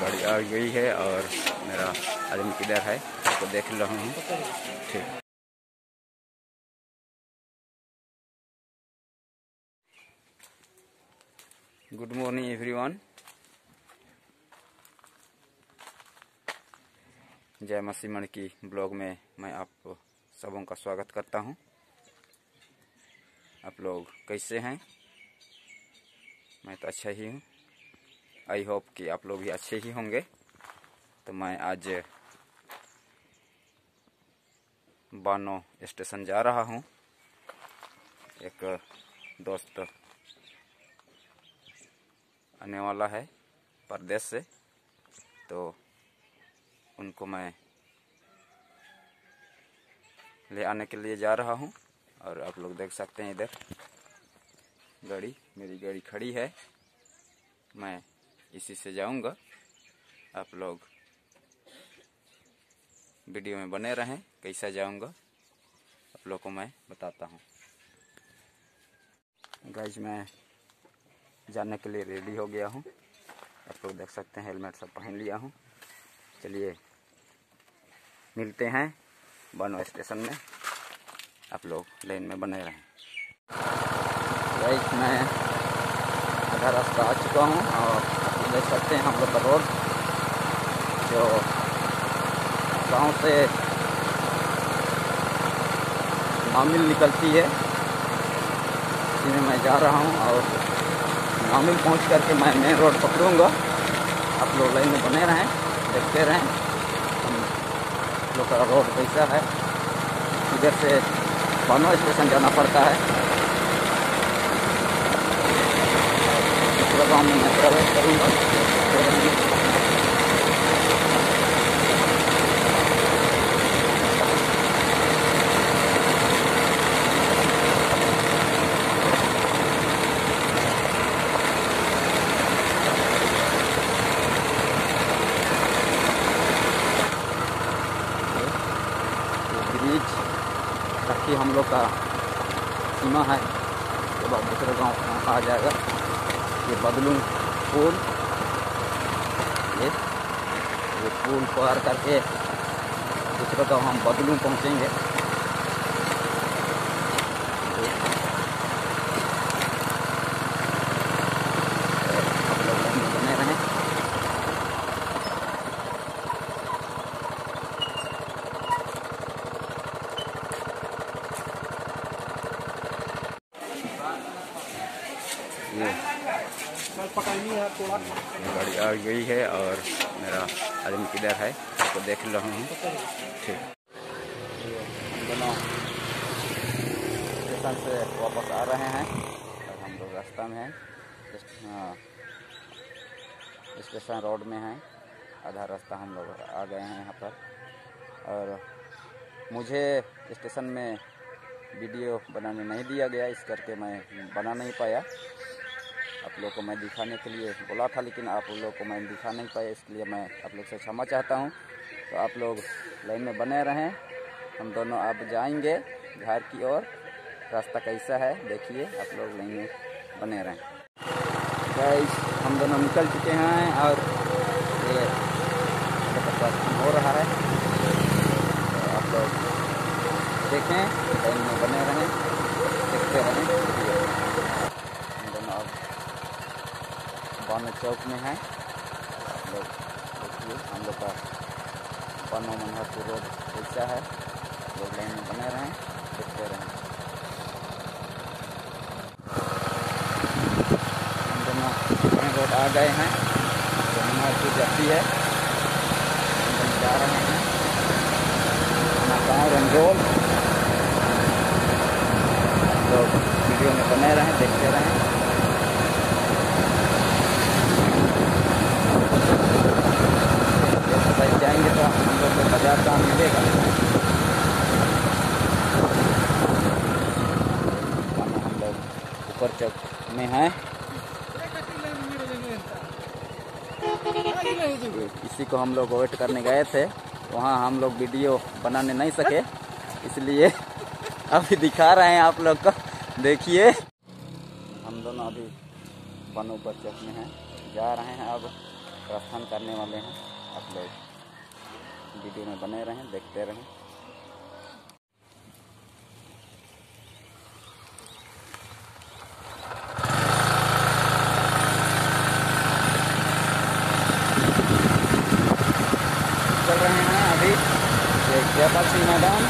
गाड़ी आ गई है और मेरा आदमी किधर है, उसको देख रहा हूँ। ठीक। गुड मॉर्निंग एवरीवन जय मसीमण की ब्लॉग में मैं आप सबों का स्वागत करता हूँ। आप लोग कैसे हैं? मैं तो अच्छा ही हूँ। आई होप कि आप लोग भी अच्छे ही होंगे। तो मैं आज बानो स्टेशन जा रहा हूँ। एक दोस्त आने वाला है परदेश से। तो उनको मैं ले आने के लिए जा रहा हूँ। और आप लोग देख सकते हैं इधर गाड़ी। मेरी गाड़ी खड़ी है। मैं इसी से जाऊँगा। आप लोग वीडियो में बने रहें, कैसा जाऊँगा, आप लोग को मैं बताता हूँ। गाइज़ मैं जाने के लिए रेडी हो गया हूँ। आप लोग देख सकते हैं हेलमेट सब पहन लिया हूँ। चलिए, मिलते हैं बानो स्टेशन में। आप लोग लाइन में बने रहें। राइट मैं आधा रास्ता आ चुका हूँ और देख सकते हैं हम लोग का रोड जो गाँव से मामिल निकलती है। इसी में जा रहा हूँ और मामिल पहुँच करके मैं मेन रोड पकड़ूँगा। आप लोग लाइन में बने रहें, देखते रहें। हम लोग का रोड कैसा है। इधर से बानो स्टेशन जाना पड़ता है। गाँव में मैं प्रवेश करूँगा हम लोग का सीमा है। उसके बाद दूसरे गाँव आ जाएगा ये बदलू पुल ये ये पुल पार करके दूसरे गाँव हम बदलू पहुँचेंगे आप लोग लाइन में बने रहें ये ये गाड़ी आ गई है और मेरा आदमी किधर है उसको तो देख रहा हूँ। ठीक। स्टेशन से वापस आ रहे हैं। और हम लोग रास्ता में हैं। हाँ, स्टेशन रोड में हैं। आधा रास्ता हम लोग आ गए हैं यहाँ पर। और मुझे स्टेशन में वीडियो बनाने नहीं दिया गया इस करके मैं बना नहीं पाया। आप लोग को मैं दिखाने के लिए बोला था, लेकिन आप लोग को मैं दिखा नहीं पाया, इसलिए मैं आप लोग से क्षमा चाहता हूँ। तो आप लोग लाइन में बने रहें। हम दोनों अब जाएँगे घर की ओर। रास्ता कैसा है, देखिए, आप लोग लाइन में बने रहें। गाइस हम दोनों निकल चुके हैं और ये हो रहा है। तो आप लोग देखें, लाइन में बने रहें, देखते रहें हम दोनों अब बानो चौक में है। लोग देखिए, हम लोग का बानो मनहरपुर रोड कैसा है। लोग लाइन में बने रहें, देखते रहें। हम दोनों रोड आ गए हैं। जो मनहरपुर जाती है। हम लोग जा रहे हैं। अपना गाँव रंगोल। लोग वीडियो में बने रहें, देखते रहें जैसे जाएँगे तो हम लोग को बाज़ार काम मिलेगा हम लोग ऊपर चौक में हैं। इसी को हम लोग वेट करने गए थे। वहाँ हम लोग वीडियो बनाने नहीं सके। इसलिए अभी दिखा रहे हैं आप लोग को। देखिए। हम दोनों अभी बनो बचत में हैं। जा रहे हैं अब। प्रस्थान करने वाले हैं। आप लोग वीडियो में बने रहें, देखते रहें। siapa sih madam?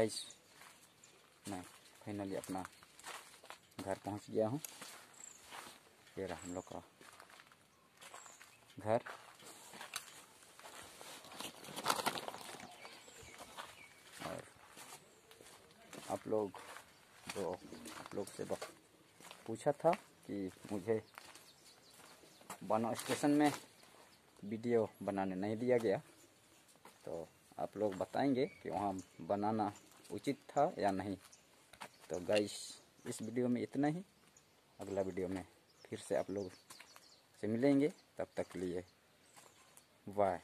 गाइस मैं फाइनली अपना घर पहुँच गया हूँ। ये रहा हम लोग का घर। और आप लोग जो आप लोग से पूछा था कि मुझे बना स्टेशन में वीडियो बनाने नहीं दिया गया तो आप लोग बताएँगे कि वहाँ बनाना उचित था या नहीं? तो गाइस इस वीडियो में इतना ही। अगला वीडियो में फिर से आप लोग से मिलेंगे। तब तक लिए बाय